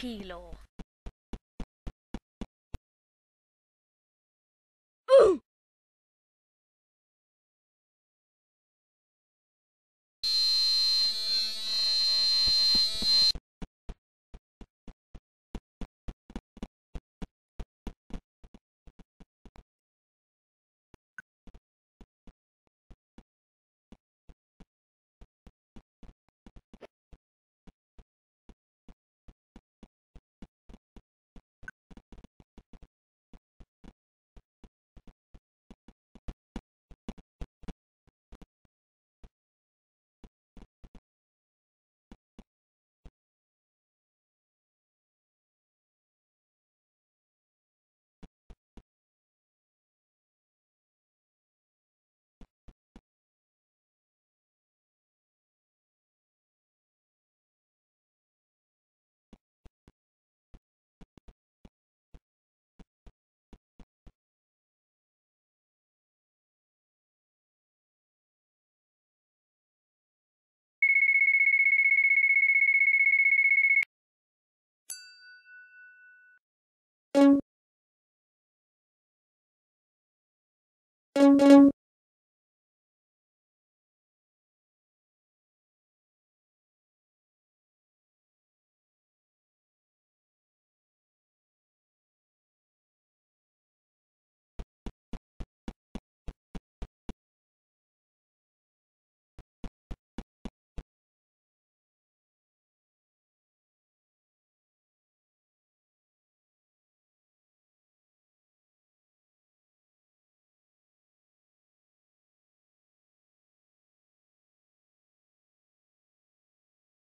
Pilo.